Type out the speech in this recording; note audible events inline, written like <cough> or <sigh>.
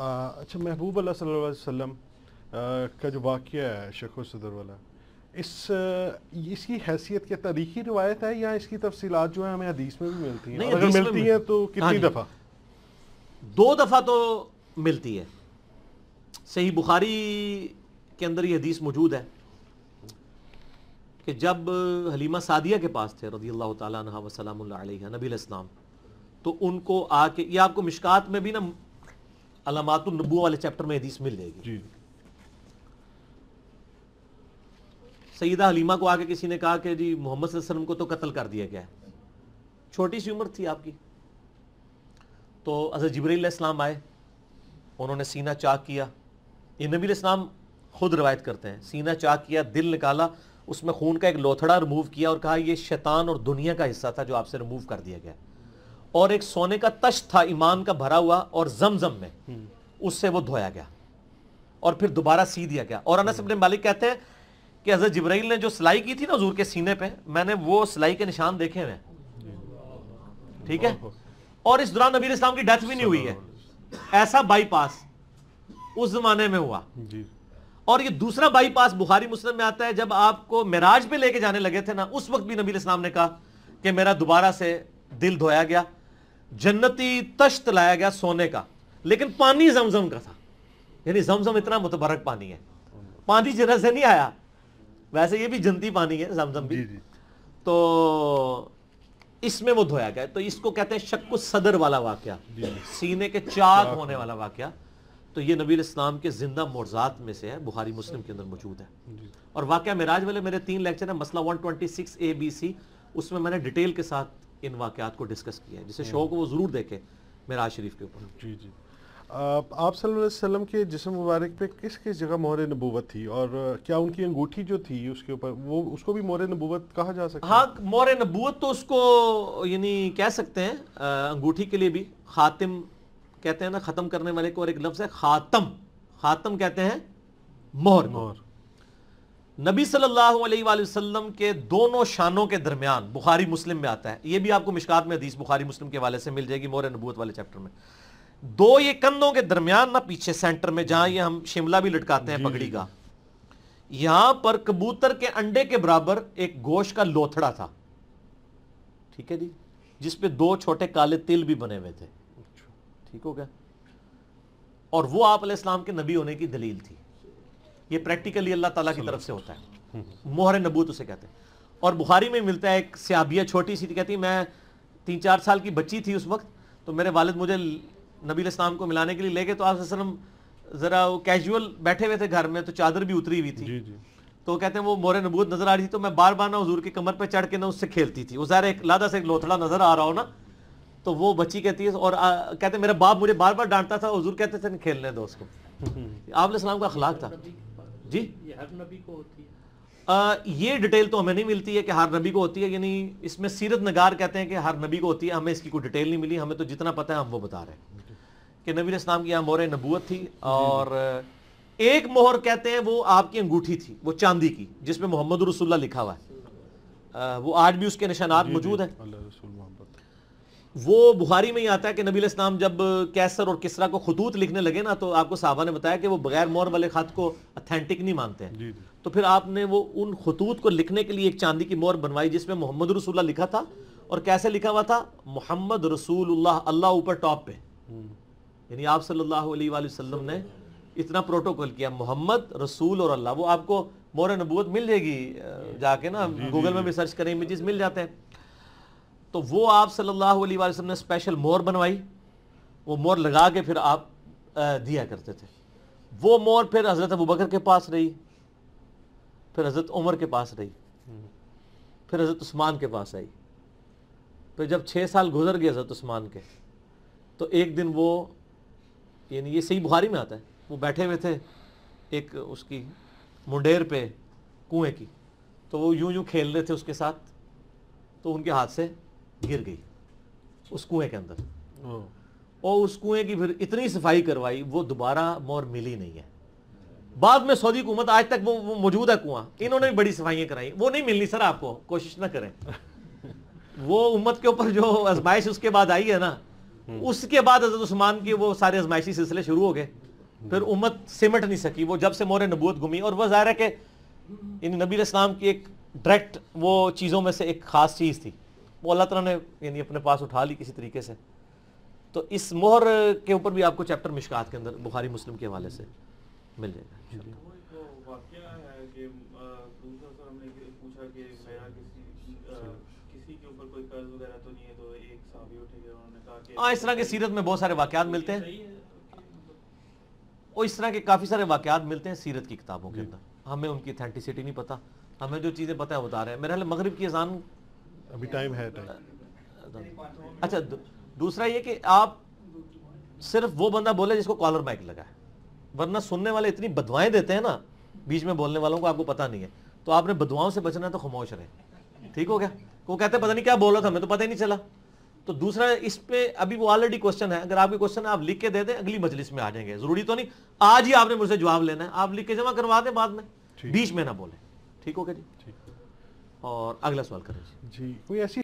अच्छा महबूब अल्लाह सल्लल्लाहु अलैहि वसल्लम का जो वाक़ है शेख सदर वाला इस इसकी हैसियत क्या तारीखी रिवायत है या इसकी तफसीलात जो है हमें हदीस में भी मिलती हैं? अगर मिलती हैं तो हाँ कितनी दफ़ा? दो दफ़ा तो मिलती है। सही बुखारी के अंदर ये हदीस मौजूद है कि जब हलीमा सादिया के पास थे रदी अल्लाह तसलाम नबी तो उनको आके ये आपको मिशकात में भी ना अलामातुलनबू वाले चैप्टर में हदीस मिल जाएगी। जी। सईदा हलीमा को आके किसी ने कहा कि जी मोहम्मद वसल्लम को तो कत्ल कर दिया गया है। छोटी सी उम्र थी आपकी। तो हज़रत जबरील इस्लाम आए उन्होंने सीना चाक किया। ये नबी इस्लाम खुद रवायत करते हैं सीना चाक किया दिल निकाला उसमें खून का एक लोथड़ा रिमूव किया और कहा यह शैतान और दुनिया का हिस्सा था जो आपसे रिमूव कर दिया गया और एक सोने का तश था ईमान का भरा हुआ और जमजम में। उससे वो धोया गया और फिर दोबारा सी दिया गया। और अनस अपने मालिक कहते हैं कि हज़रत जबराइल ने जो सिलाई की थी ना हजूर के सीने पे मैंने वो सिलाई के निशान देखे हुए ठीक है? और इस दौरान नबी इस्लाम की डेथ भी नहीं हुई है। ऐसा बाईपास उस जमाने में हुआ। और ये दूसरा बाईपास बुखारी मुस्लिम में आता है जब आपको मिराज पे लेके जाने लगे थे ना उस वक्त भी नबी इस्लाम ने कहा कि मेरा दोबारा से दिल धोया गया। जन्नती तश्त लाया गया सोने का लेकिन पानी जमजम का था। यानी जमजम इतना मुतबरक पानी है। पानी जरा से नहीं आया वैसे ये भी जनती पानी है जमजम भी। जी जी। तो इसमें वो धोया गया। तो इसको कहते हैं शक्कु सदर वाला वाक्य। सीने के चाक होने वाला वाक्य। तो ये नबी इस्लाम के ज़िंदा मोर्जात में से है बुखारी मुस्लिम के अंदर मौजूद है। और वाक्य मिराज वाले मेरे तीन लेक्चर है मसला 126 ए बी सी उसमें मैंने डिटेल के साथ इन वाकयात को डिस्कस किया है जिसे शौक वो ज़रूर देखे मिराज शरीफ के ऊपर। जी जी। आप वसल्लम के जिसम मुबारक पे किस किस जगह मोहर नबूवत थी? और क्या उनकी अंगूठी जो थी उसके ऊपर वो उसको भी मोहर नबूवत कहा जा सकता हाँ मोर नबूत तो उसको यानी कह सकते हैं अंगूठी के लिए भी। खातिम कहते हैं ना ख़त्म करने वाले को और एक लफ्ज़ है खातम। खातम कहते हैं मोहर मोहर। नबी सल्लल्लाहु अलैहि वसल्लम के दोनों शानों के दरमियान बुखारी मुस्लिम में आता है। ये भी आपको मिशकात में हदीस बुखारी मुस्लिम के वाले से मिल जाएगी मोर नबूत वाले चैप्टर में। दो ये कंधों के दरमियान ना पीछे सेंटर में जहाँ ये हम शिमला भी लटकाते हैं पगड़ी का। यहाँ पर कबूतर के अंडे के बराबर एक गोश का लोथड़ा था। ठीक है जी? जिसपे दो छोटे काले तिल भी बने हुए थे। ठीक हो गया। और वो आप इस्लाम के नबी होने की दलील थी। ये प्रैक्टिकली अल्लाह ताला की तरफ़ से होता है। मोहर नबूत उसे कहते हैं। और बुखारी में मिलता है एक सियाबिया छोटी सी कहती मैं तीन चार साल की बच्ची थी उस वक्त तो मेरे वालिद मुझे नबी इस्लाम को मिलाने के लिए ले गए तो आप ज़रा वो कैजुअल बैठे हुए थे घर में तो चादर भी उतरी हुई थी। जी जी। तो कहते हैं वो मोरे नबूत नज़र आ रही थी तो मैं बार बार ना हजूर की कमर पर चढ़ के ना उससे खेलती थी। वो ज़ाहिर एक लादा से एक लोथड़ा नज़र आ रहा हो ना तो वो बच्ची कहती है और आ, कहते हैं मेरा बाप मुझे बार बार डांटता था हजूर कहते थे खेलने दो उसको। आप इस्लाम का अखलाक था। जी? ये हर नबी को होती है। आ, ये डिटेल तो हमें नहीं मिलती है कि हर नबी को होती है यानी इसमें सीरत नगार कहते हैं कि हर नबी को होती है हमें इसकी कोई डिटेल नहीं मिली हमें तो जितना पता है हम वो बता रहे हैं। कि नबी इस्लाम की यहाँ मोहर नबूत थी और एक मोहर कहते हैं वो आपकी अंगूठी थी वो चांदी की जिसमें मोहम्मद रसुल्ला लिखा हुआ है। आ, वो आज भी उसके निशानात मौजूद हैं। वो बुखारी में ही आता है कि नबी इस्लाम जब कैसर और किसरा को खतूत लिखने लगे ना तो आपको साहबा ने बताया कि वो बगैर मोहर वाले खत को अथेंटिक नहीं मानते हैं। तो फिर आपने वो उन खतूत को लिखने के लिए एक चांदी की मोहर बनवाई जिसमें मोहम्मद रसूलुल्लाह लिखा था और कैसे लिखा हुआ था? मोहम्मद रसूलुल्लाह अल्लाह ऊपर टॉप पे। यानी आप सल्लल्लाहु अलैहि वसल्लम ने इतना प्रोटोकॉल किया मोहम्मद रसूल और अल्लाह। वो आपको मोहर नबूत मिल जाएगी जाके ना गूगल में भी सर्च करें इमेजेस मिल जाते हैं। तो वो आप सल्लल्लाहु अलैहि वसल्लम ने स्पेशल मोर बनवाई। वो मोर लगा के फिर आप दिया करते थे। वो मोर फिर हज़रत अबू बकर के पास रही। फिर हज़रत उमर के पास रही। फिर हज़रत उस्मान के पास आई। फिर जब छः साल गुजर गए हज़रत उस्मान के तो एक दिन वो, यानी ये सही बुखारी में आता है, वो बैठे हुए थे एक उसकी मुंडेर पे कुएँ की। तो वो यूँ यूँ खेल रहे थे उसके साथ। तो उनके हाथ से गिर गई उस कुएँ के अंदर। और उस कुएँ की फिर इतनी सफ़ाई करवाई वो दोबारा मोर मिली नहीं है। बाद में सऊदी हुकूमत आज तक वो, वो मौजूद है कुआँ इन्होंने भी बड़ी सफाइयाँ कराई। वो नहीं मिलनी सर आपको कोशिश ना करें। <laughs> वो उम्मत के ऊपर जो आजमाइश उसके बाद आई है ना उसके बाद हज़रत उस्मान के वो सारे आजमाइशी सिलसिले शुरू हो गए। फिर उम्मत सिमट नहीं सकी वो जब से मोर नबूत घूमी। और वह ज़ाहिर है कि इन नबी इस्लाम की एक डायरेक्ट वो चीज़ों में से एक ख़ास चीज़ थी। वो अल्लाह तला ने यानी अपने पास उठा ली किसी तरीके से। तो इस मोहर के ऊपर भी आपको चैप्टर मिशकात के अंदर बुखारी मुस्लिम के हवाले से मिल जाएगा हाँ इस तरह के सीरत में बहुत सारे वाकयात मिलते हैं। और इस तरह के काफ़ी सारे वाकयात मिलते हैं सीरत की किताबों के अंदर। हमें उनकी अथेंटिसिटी नहीं पता हमें जो चीज़ें पता है बता रहे हैं। मेरे ख्याल मगरब की अजान अभी टाइम है टाइम अच्छा दूसरा ये कि आप सिर्फ़ वो बंदा बोले जिसको कॉलर माइक लगा है। वरना सुनने वाले इतनी बदवाएँ देते हैं ना बीच में बोलने वालों को आपको पता नहीं है। तो आपने बदवाओं से बचना है तो खामोश रहे। ठीक हो गया? वो कहते हैं पता नहीं क्या बोल रहा था हमें तो पता ही नहीं चला। तो दूसरा इस पे अभी वो ऑलरेडी क्वेश्चन है। अगर आपके क्वेश्चन आप लिख के दे दें अगली मजलिस में आ जाएँगे। ज़रूरी तो नहीं आज ही आपने मुझसे जवाब लेना है। आप लिख के जमा करवा दें बाद में। बीच में ना बोले। ठीक हो गया जी? और अगला सवाल करें जी। कोई ऐसी